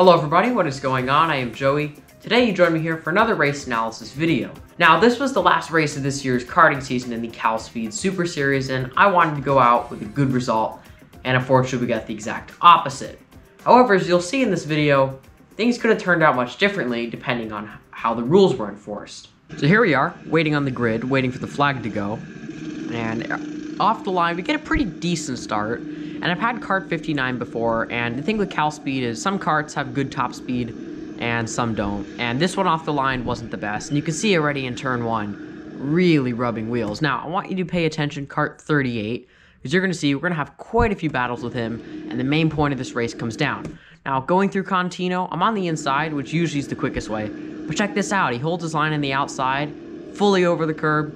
Hello everybody, what is going on? I am Joey. Today you join me here for another race analysis video. Now this was the last race of this year's karting season in the Cal Speed Super Series and I wanted to go out with a good result and unfortunately we got the exact opposite. However, as you'll see in this video, things could have turned out much differently depending on how the rules were enforced. So here we are, waiting on the grid, waiting for the flag to go, and off the line we get a pretty decent start. And I've had cart 59 before, and the thing with Cal Speed is some carts have good top speed and some don't. And this one off the line wasn't the best. And you can see already in turn one, really rubbing wheels. Now, I want you to pay attention, cart 38, because you're going to see we're going to have quite a few battles with him, and the main point of this race comes down. Now, going through Contino, I'm on the inside, which usually is the quickest way. But check this out, he holds his line on the outside, fully over the curb,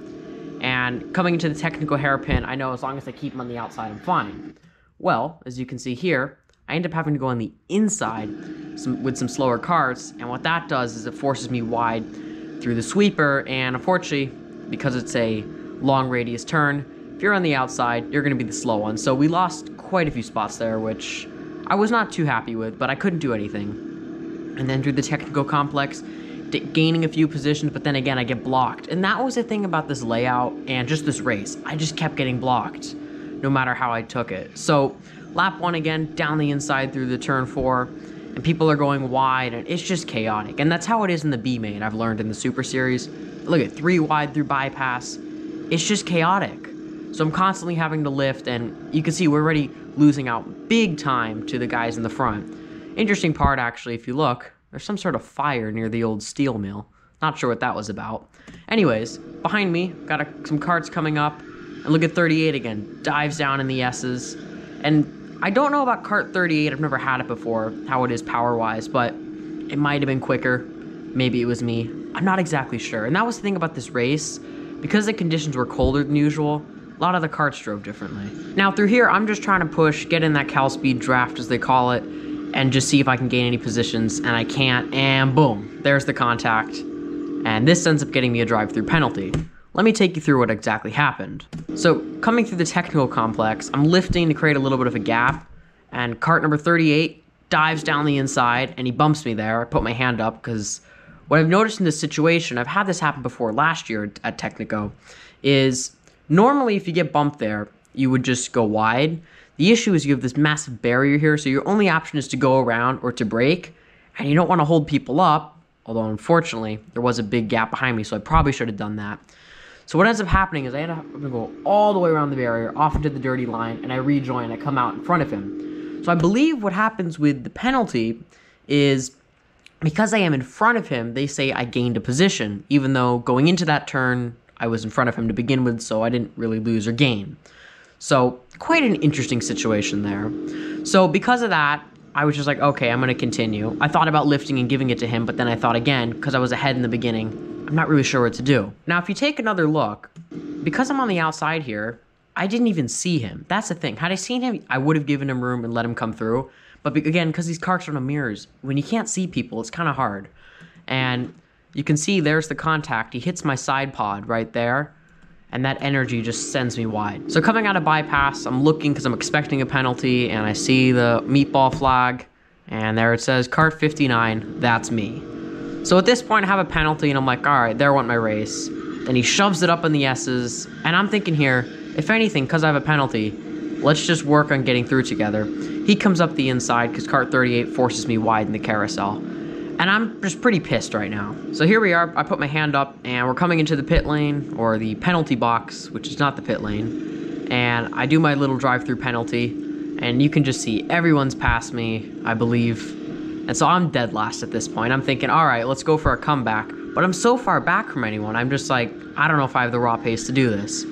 and coming into the technical hairpin, I know as long as I keep him on the outside, I'm fine. Well, as you can see here, I end up having to go on the inside some, with some slower karts, and what that does is it forces me wide through the sweeper, and unfortunately, because it's a long radius turn, if you're on the outside, you're going to be the slow one. So we lost quite a few spots there, which I was not too happy with, but I couldn't do anything. And then through the technical complex, gaining a few positions, but then again, I get blocked. And that was the thing about this layout and just this race. I just kept getting blocked no matter how I took it. So lap one again, down the inside through the turn four, and people are going wide, and it's just chaotic. And that's how it is in the B main, I've learned in the Super Series. Look at three wide through bypass. It's just chaotic. So I'm constantly having to lift, and you can see we're already losing out big time to the guys in the front. Interesting part, actually, if you look, there's some sort of fire near the old steel mill. Not sure what that was about. Anyways, behind me, got a, some carts coming up. And look at 38 again, dives down in the S's. And I don't know about cart 38, I've never had it before, how it is power-wise, but it might have been quicker. Maybe it was me. I'm not exactly sure. And that was the thing about this race. Because the conditions were colder than usual, a lot of the karts drove differently. Now through here, I'm just trying to push, get in that Cal Speed draft as they call it, and just see if I can gain any positions, and I can't, and boom, there's the contact. And this ends up getting me a drive-through penalty. Let me take you through what exactly happened. So, coming through the technical complex, I'm lifting to create a little bit of a gap, and cart number 38 dives down the inside, and he bumps me there. I put my hand up, because what I've noticed in this situation, I've had this happen before last year at Tecnico, is normally if you get bumped there, you would just go wide. The issue is you have this massive barrier here, so your only option is to go around or to brake, and you don't want to hold people up, although unfortunately, there was a big gap behind me, so I probably should have done that. So what ends up happening is I end up having to go all the way around the barrier, off into the dirty line, and I rejoin, I come out in front of him. So I believe what happens with the penalty is because I am in front of him, they say I gained a position, even though going into that turn, I was in front of him to begin with, so I didn't really lose or gain. So quite an interesting situation there. So because of that, I was just like, okay, I'm going to continue. I thought about lifting and giving it to him, but then I thought again, because I was ahead in the beginning, I'm not really sure what to do. Now, if you take another look, because I'm on the outside here, I didn't even see him. That's the thing. Had I seen him, I would have given him room and let him come through. But again, because these karts are no mirrors, when you can't see people, it's kind of hard. And you can see there's the contact. He hits my side pod right there. And that energy just sends me wide. So coming out of bypass, I'm looking because I'm expecting a penalty. And I see the meatball flag. And there it says, kart 59, that's me. So at this point, I have a penalty, and I'm like, all right, there went my race. And he shoves it up in the S's, and I'm thinking here, if anything, because I have a penalty, let's just work on getting through together. He comes up the inside because kart 38 forces me wide in the carousel. And I'm just pretty pissed right now. So here we are, I put my hand up, and we're coming into the pit lane, or the penalty box, which is not the pit lane. And I do my little drive-through penalty, and you can just see everyone's past me, I believe. And so I'm dead last at this point. I'm thinking, all right, let's go for a comeback. But I'm so far back from anyone, I'm just like, I don't know if I have the raw pace to do this.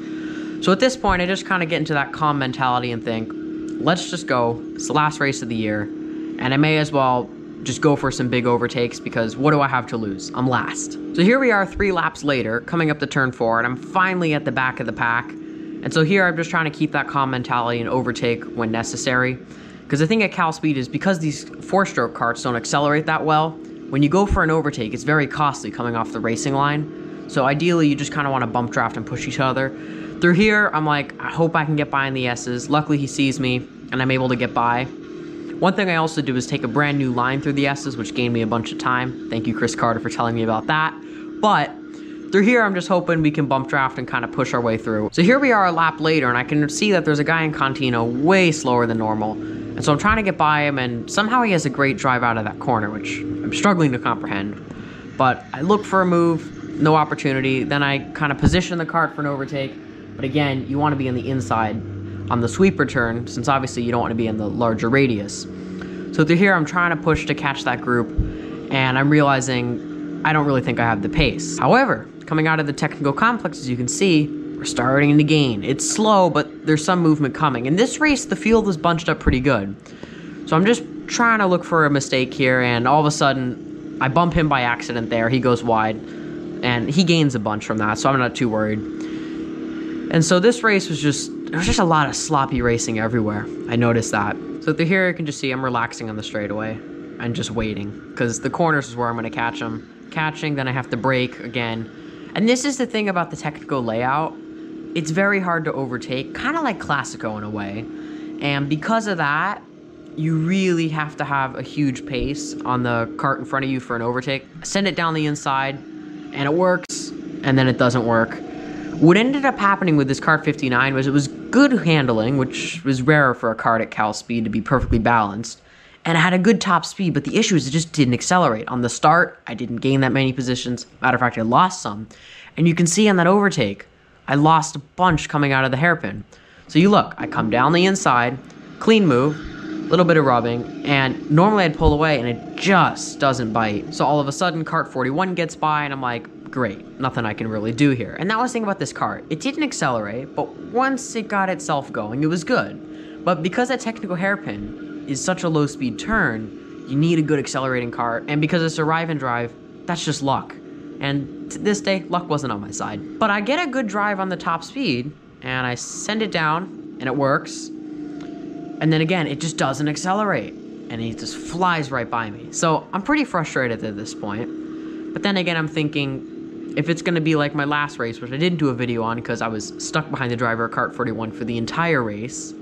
So at this point, I just kind of get into that calm mentality and think, let's just go. It's the last race of the year. And I may as well just go for some big overtakes because what do I have to lose? I'm last. So here we are three laps later, coming up to turn four, and I'm finally at the back of the pack. And so here I'm just trying to keep that calm mentality and overtake when necessary. Because the thing at Cal Speed is because these four-stroke carts don't accelerate that well, when you go for an overtake, it's very costly coming off the racing line. So ideally, you just kind of want to bump draft and push each other. Through here, I'm like, I hope I can get by in the S's. Luckily, he sees me, and I'm able to get by. One thing I also did was take a brand new line through the S's, which gained me a bunch of time. Thank you, Chris Carter, for telling me about that. But through here, I'm just hoping we can bump draft and kind of push our way through. So here we are a lap later, and I can see that there's a guy in Contino way slower than normal. And so I'm trying to get by him, and somehow he has a great drive out of that corner, which I'm struggling to comprehend. But I look for a move, no opportunity. Then I kind of position the cart for an overtake. But again, you want to be on the inside on the sweeper turn, since obviously you don't want to be in the larger radius. So through here, I'm trying to push to catch that group, and I'm realizing I don't really think I have the pace. However, Coming out of the technical complex, as you can see, we're starting to gain. It's slow, but there's some movement coming. In this race, the field was bunched up pretty good. So I'm just trying to look for a mistake here, and all of a sudden, I bump him by accident there. He goes wide, and he gains a bunch from that, so I'm not too worried. And so this race was just, there was just a lot of sloppy racing everywhere. I noticed that. So through here, you can just see I'm relaxing on the straightaway and just waiting, because the corners is where I'm going to catch him. Catching, then I have to brake again and this is the thing about the technical layout. It's very hard to overtake, kind of like Classico in a way. And because of that, you really have to have a huge pace on the cart in front of you for an overtake. Send it down the inside, and it works, and then it doesn't work. What ended up happening with this cart 59 was it was good handling, which was rare for a cart at Cal Speed to be perfectly balanced and I had a good top speed, but the issue is it just didn't accelerate. On the start, I didn't gain that many positions. Matter of fact, I lost some. And you can see on that overtake, I lost a bunch coming out of the hairpin. So you look, I come down the inside, clean move, little bit of rubbing, and normally I'd pull away and it just doesn't bite. So all of a sudden, cart 41 gets by and I'm like, great, nothing I can really do here. And that was the thing about this cart. It didn't accelerate, but once it got itself going, it was good. But because that technical hairpin is such a low speed turn, you need a good accelerating car. And because it's a arrive and drive, that's just luck. And to this day, luck wasn't on my side. But I get a good drive on the top speed, and I send it down, and it works. And then again, it just doesn't accelerate. And it just flies right by me. So I'm pretty frustrated at this point. But then again, I'm thinking, if it's going to be like my last race, which I didn't do a video on because I was stuck behind the driver cart 41 for the entire race,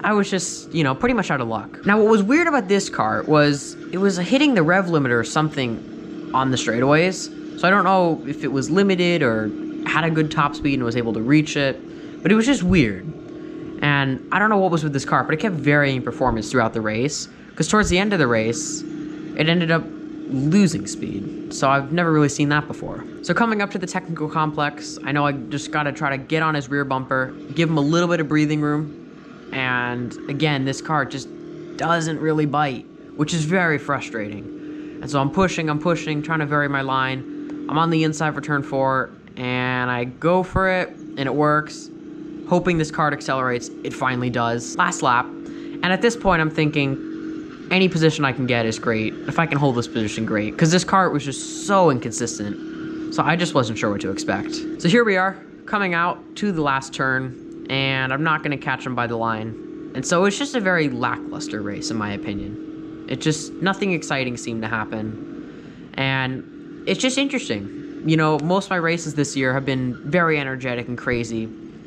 I was just, you know, pretty much out of luck. Now, what was weird about this car was it was hitting the rev limiter or something on the straightaways. So I don't know if it was limited or had a good top speed and was able to reach it, but it was just weird. And I don't know what was with this car, but it kept varying performance throughout the race. Because towards the end of the race, it ended up losing speed. So I've never really seen that before. So coming up to the technical complex, I know I just gotta try to get on his rear bumper, give him a little bit of breathing room, and again, this car just doesn't really bite, which is very frustrating. And so I'm pushing, I'm pushing, trying to vary my line. I'm on the inside for turn four, and I go for it, and it works. Hoping this cart accelerates, it finally does. Last lap. And at this point, I'm thinking, any position I can get is great. If I can hold this position, great. Because this cart was just so inconsistent. So I just wasn't sure what to expect. So here we are, coming out to the last turn and I'm not going to catch him by the line. And so it's just a very lackluster race, in my opinion. It just, nothing exciting seemed to happen. And it's just interesting. You know, most of my races this year have been very energetic and crazy.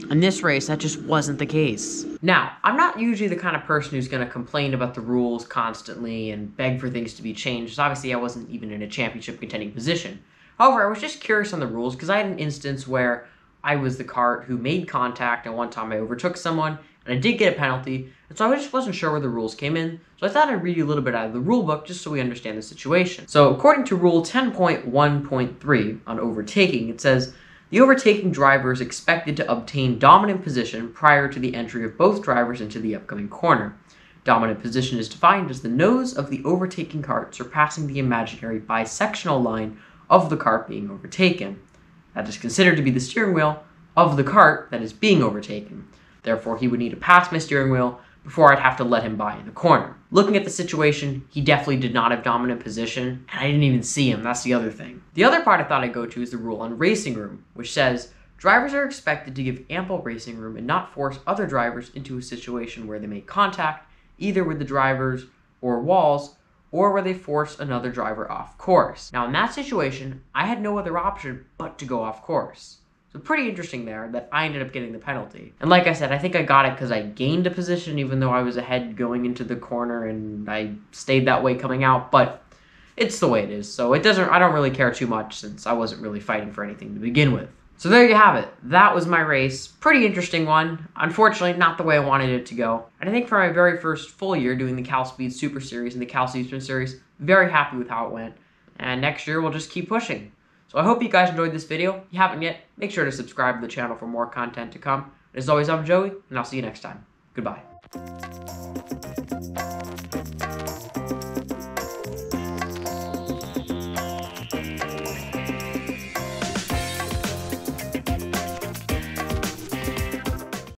In this race, that just wasn't the case. Now, I'm not usually the kind of person who's going to complain about the rules constantly and beg for things to be changed. Obviously, I wasn't even in a championship contending position. However, I was just curious on the rules because I had an instance where I was the cart who made contact, and one time I overtook someone, and I did get a penalty, and so I just wasn't sure where the rules came in, so I thought I'd read you a little bit out of the rule book just so we understand the situation. So according to Rule 10.1.3 on overtaking, it says, the overtaking driver is expected to obtain dominant position prior to the entry of both drivers into the upcoming corner. Dominant position is defined as the nose of the overtaking cart surpassing the imaginary bisectional line of the cart being overtaken that is considered to be the steering wheel of the cart that is being overtaken. Therefore, he would need to pass my steering wheel before I'd have to let him by in the corner. Looking at the situation, he definitely did not have dominant position, and I didn't even see him. That's the other thing. The other part I thought I'd go to is the rule on racing room, which says drivers are expected to give ample racing room and not force other drivers into a situation where they make contact, either with the drivers or walls, or where they force another driver off course. Now, in that situation, I had no other option but to go off course. Pretty interesting there that I ended up getting the penalty. And like I said, I think I got it because I gained a position even though I was ahead going into the corner and I stayed that way coming out. But it's the way it is. So it doesn't, I don't really care too much since I wasn't really fighting for anything to begin with. So there you have it. That was my race. Pretty interesting one. Unfortunately, not the way I wanted it to go. And I think for my very first full year doing the Cal Speed Super Series and the Cal Eastern Series, very happy with how it went. And next year we'll just keep pushing. So I hope you guys enjoyed this video. If you haven't yet, make sure to subscribe to the channel for more content to come. As always, I'm Joey, and I'll see you next time. Goodbye.